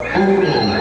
Oh.